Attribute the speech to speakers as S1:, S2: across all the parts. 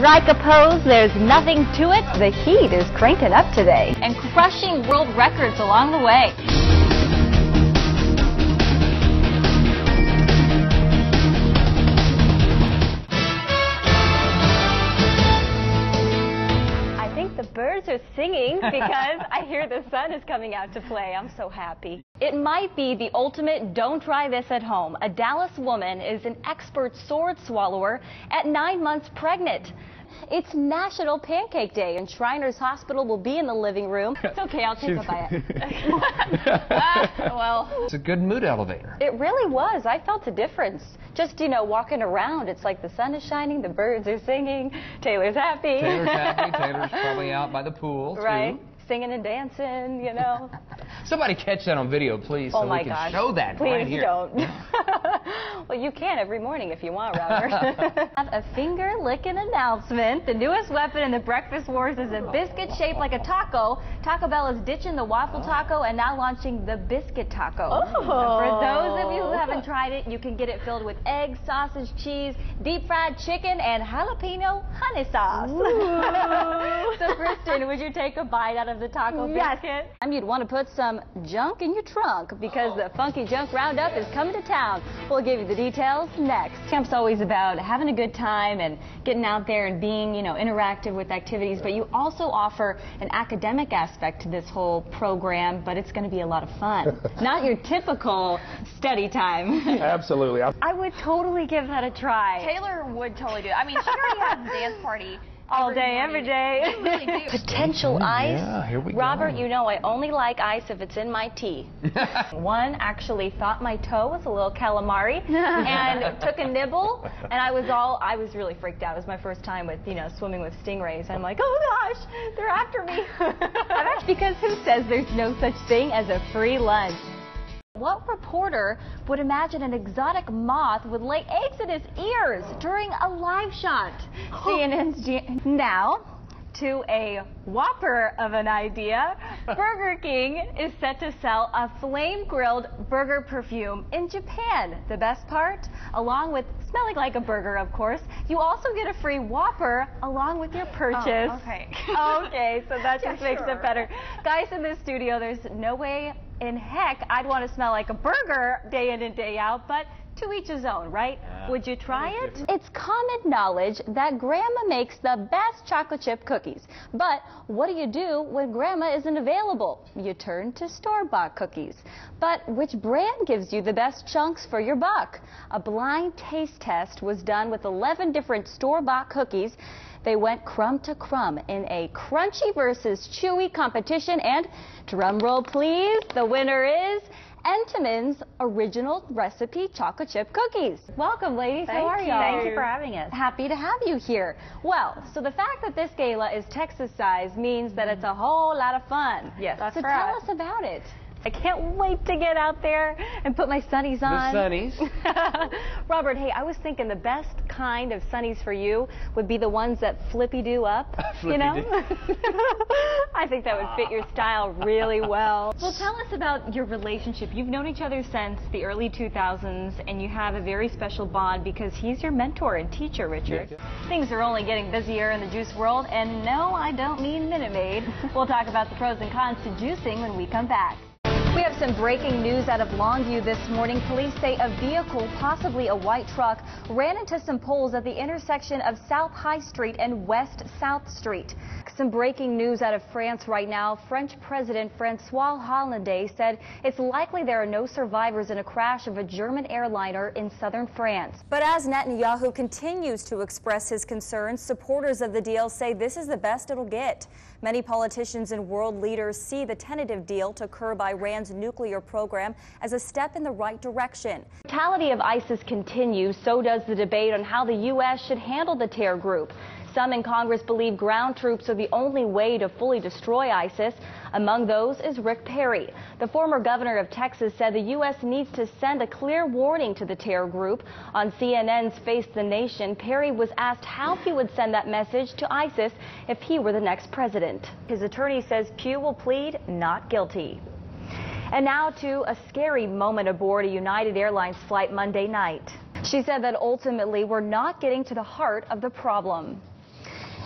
S1: Strike a pose, there's nothing to it. The heat is cranking up today and crushing world records along the way. I think the birds are singing because I hear the sun is coming out to play. I'm so happy. It might be the ultimate don't try this at home. A Dallas woman is an expert sword swallower at nine months pregnant. It's National Pancake Day, and Shriners Hospital will be in the living room. It's okay, I'll take a bite. Ah, well,
S2: It's a good mood elevator.
S1: it really was. I felt a difference. Just, you know, walking around, it's like the sun is shining, the birds are singing, Taylor's happy.
S2: Taylor's happy. Taylor's probably out by the pool, too.
S1: Right? Singing and dancing, you know.
S2: Somebody catch that on video, please,
S1: oh
S2: so
S1: my
S2: we can
S1: gosh.
S2: show that
S1: Please
S2: right here.
S1: don't. well, you can every morning if you want, Robert. Have a finger licking announcement. The newest weapon in the breakfast wars is a biscuit shaped like a taco. Taco Bell is ditching the waffle taco and now launching the biscuit taco.
S3: Oh.
S1: For those of you who haven't tried it, you can get it filled with eggs, sausage, cheese, deep fried chicken, and jalapeno honey sauce. so, Kristen, would you take a bite out of the taco
S3: Yes.
S1: biscuit? Um, you'd want to put some junk in your trunk because the Funky Junk Roundup is coming to town. We'll give you the details next. Camp's always about having a good time and getting out there and being, you know, interactive with activities, but you also offer an academic aspect to this whole program, but it's going to be a lot of fun. Not your typical study time.
S4: Absolutely. I-
S1: I would totally give that a try.
S3: Taylor would totally do it. I mean, she already has a dance party.
S1: All day, every day.
S3: Really do.
S1: Potential ice.
S4: yeah, here we go.
S1: Robert, you know I only like ice if it's in my tea. One actually thought my toe was a little calamari and took a nibble, and I was all I was really freaked out. It was my first time with you know swimming with stingrays. And I'm like, oh gosh, they're after me. because who says there's no such thing as a free lunch? What reporter would imagine an exotic moth would lay eggs in his ears during a live shot? CNN's G- now to a whopper of an idea. Burger King is set to sell a flame grilled burger perfume in Japan. The best part, along with smelling like a burger, of course, you also get a free whopper along with your oh, purchase.
S3: okay.
S1: okay, so that just
S3: Yeah,
S1: makes
S3: sure.
S1: it better. Guys in the studio, there's no way in heck I'd want to smell like a burger day in and day out, but to each his own, right? Would you try it? It's common knowledge that grandma makes the best chocolate chip cookies. But what do you do when grandma isn't available? You turn to store-bought cookies. But which brand gives you the best chunks for your buck? A blind taste test was done with 11 different store-bought cookies. They went crumb to crumb in a crunchy versus chewy competition. And drum roll, please, the winner is Entenmann's original recipe chocolate chip cookies. Welcome, ladies. How are
S3: Thank
S1: you?
S3: you. Thank you for having us.
S1: Happy to have you here. Well, so the fact that this gala is Texas sized means that it's a whole lot of fun.
S3: Yes, that's
S1: so
S3: right.
S1: tell us about it. I can't wait to get out there and put my sunnies
S2: The
S1: on.
S2: sunnies.
S1: Robert, hey, I was thinking the best kind of sunnies for you would be the ones that flippy do up. you know? I think that would fit your style really well. Well, tell us about your relationship. You've known each other since the early 2000s, and you have a very special bond because he's your mentor and teacher, Richard. Things are only getting busier in the juice world, and no, I don't mean Minute Maid. we'll talk about the pros and cons to juicing when we come back. We have some breaking news out of Longview this morning. Police say a vehicle, possibly a white truck, ran into some poles at the intersection of South High Street and West South Street. Some breaking news out of France right now. French President Francois Hollande said it's likely there are no survivors in a crash of a German airliner in southern France. But as Netanyahu continues to express his concerns, supporters of the deal say this is the best it'll get. Many politicians and world leaders see the tentative deal to curb Iran's nuclear program as a step in the right direction. The brutality of ISIS continues, so does the debate on how the U.S. should handle the terror group. Some in Congress believe ground troops are the only way to fully destroy ISIS. Among those is Rick Perry. The former governor of Texas said the U.S. needs to send a clear warning to the terror group. On CNN's Face the Nation, Perry was asked how he would send that message to ISIS if he were the next president. His attorney says Pew will plead not guilty. And now to a scary moment aboard a United Airlines flight Monday night. She said that ultimately we're not getting to the heart of the problem.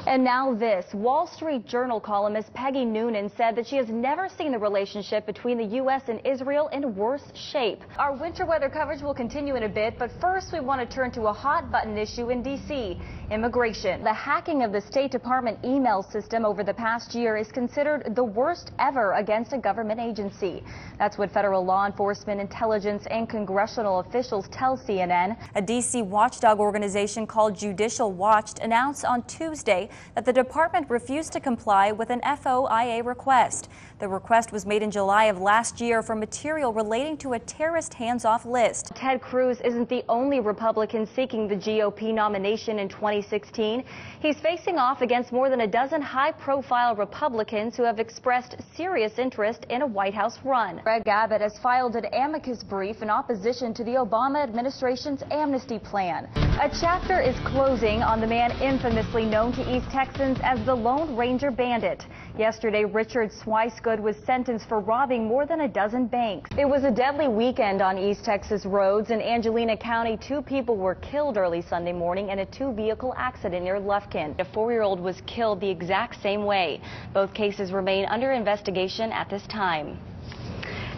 S1: And now this. Wall Street Journal columnist Peggy Noonan said that she has never seen the relationship between the U.S. and Israel in worse shape. Our winter weather coverage will continue in a bit, but first we want to turn to a hot button issue in D.C. Immigration. The hacking of the State Department email system over the past year is considered the worst ever against a government agency. That's what federal law enforcement, intelligence, and congressional officials tell CNN.
S4: A D.C. watchdog organization called Judicial Watch announced on Tuesday that the department refused to comply with an FOIA request. The request was made in July of last year for material relating to a terrorist hands-off list.
S1: Ted Cruz isn't the only Republican seeking the GOP nomination in 2016. He's facing off against more than a dozen high-profile Republicans who have expressed serious interest in a White House run. Greg Abbott has filed an amicus brief in opposition to the Obama administration's amnesty plan. A chapter is closing on the man infamously known to East Texans as the Lone Ranger Bandit. Yesterday, Richard Swicegood was sentenced for robbing more than a dozen banks. It was a deadly weekend on East Texas roads. In Angelina County, two people were killed early Sunday morning in a two-vehicle accident near Lufkin. A four-year-old was killed the exact same way. Both cases remain under investigation at this time.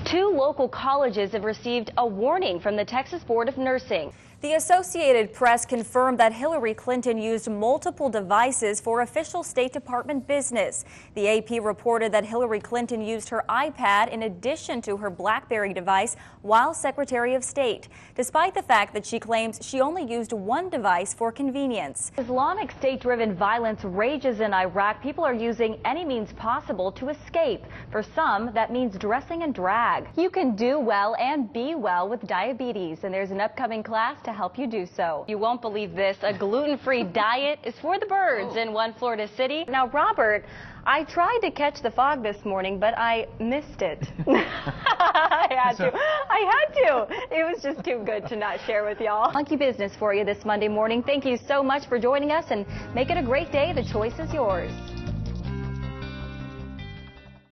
S1: Two local colleges have received a warning from the Texas Board of Nursing.
S4: The Associated Press confirmed that Hillary Clinton used multiple devices for official State Department business. The AP reported that Hillary Clinton used her iPad in addition to her BlackBerry device while Secretary of State, despite the fact that she claims she only used one device for convenience.
S1: Islamic State-driven violence rages in Iraq. People are using any means possible to escape. For some, that means dressing in drag. You can do well and be well with diabetes, and there's an upcoming class to help you do so. You won't believe this. A gluten-free diet is for the birds oh. in one Florida city. Now, Robert, I tried to catch the fog this morning, but I missed it. I had to. I had to. It was just too good to not share with y'all. Monkey business for you this Monday morning. Thank you so much for joining us and make it a great day. The choice is yours.